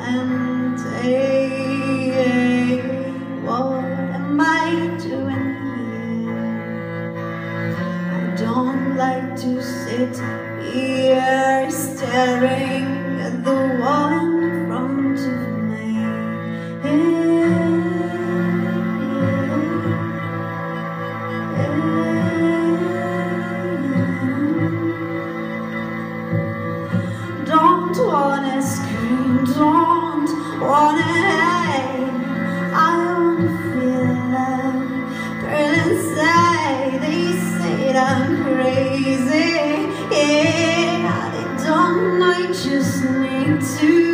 and. What am I doing here? I don't like to sit here staring at the one that I'm crazy. Yeah, they don't. I just need to